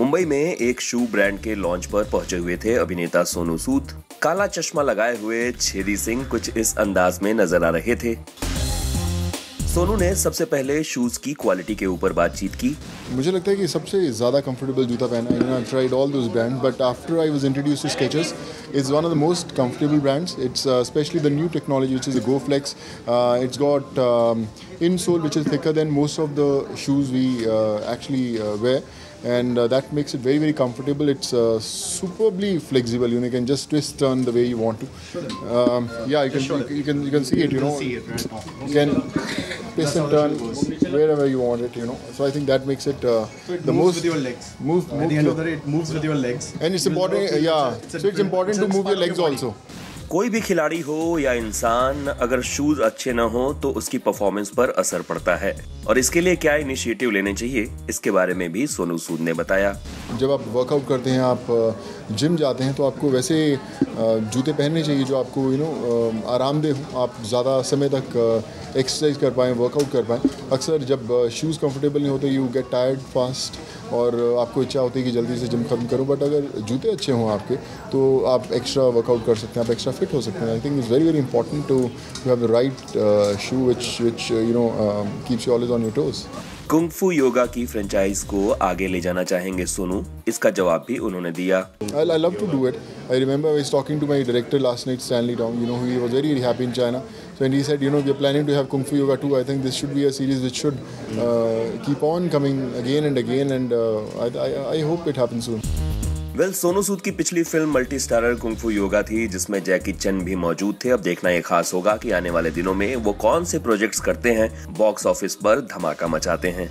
मुंबई में एक शू ब्रांड के लॉन्च पर पहुँचे हुए थे अभिनेता सोनू सूद। काला चश्मा लगाए हुए छेदी सिंह कुछ इस अंदाज में नज़र आ रहे थे। सोनू ने सबसे पहले शूज़ की क्वालिटी के ऊपर बातचीत की। मुझे लगता है कि सबसे ज़्यादा कंफर्टेबल जूता पहना है। I tried all those brand but after was introduce to Skechers it's one of the most comfortable brands it's specially the new technology which is Go Flex it's got insole which is thicker than most of the shoes we actually wear and uh, that makes it very very comfortable. It's uh, superbly flexible. You, know, you can just twist turn the way you want to. Um, yeah you can, you, you, can you can see it you know. You can twist and turn wherever you want it you know. So i think that makes it, uh, so it the moves most with your legs. move, move at the end of the day it moves with your legs. And it's important yeah. so it's important to move your legs also कोई भी खिलाड़ी हो या इंसान, अगर shoes अच्छे ना हो तो उसकी परफॉर्मेंस पर असर पड़ता है। और इसके लिए क्या इनिशिएटिव लेने चाहिए, इसके बारे में भी सोनू सूद ने बताया। जब आप वर्कआउट करते हैं, आप जिम जाते हैं तो आपको वैसे जूते पहनने चाहिए जो आपको यू नो आरामदेह हो। आप ज़्यादा समय तक एक्सरसाइज कर पाएँ वर्कआउट कर पाएँ। अक्सर जब शूज़ कंफर्टेबल नहीं होते यू गेट टायर्ड फास्ट और आपको इच्छा होती है कि जल्दी से जिम खत्म करो। बट अगर जूते अच्छे हों आपके तो आप एक्स्ट्रा वर्कआउट कर सकते हैं, आप एक्स्ट्रा फिट हो सकते हैं I think is very very important to you have the right shoe which which you know keeps you always on your toes kung fu yoga की फ्रेंचाइज को आगे ले जाना चाहेंगे सोनू इसका जवाब भी उन्होंने दिया I, I love to do it. I remember I was talking to my director last night, Stanley Tong. You know, he was very, very happy in China. So, and he said, you know, we're planning to have Kung Fu Yoga too. I think this should be a series which should uh, keep on coming again and again. And uh, I, I, I hope it happens soon. Well well, Sonu Sood की पिछली film multi starrer Kung Fu Yoga जिसमें जैकी चन भी मौजूद थे। अब देखना यह खास होगा कि आने वाले दिनों में वो कौन से प्रोजेक्ट्स करते हैं। बॉक्स ऑफ़िस पर धमाका मचाते हैं।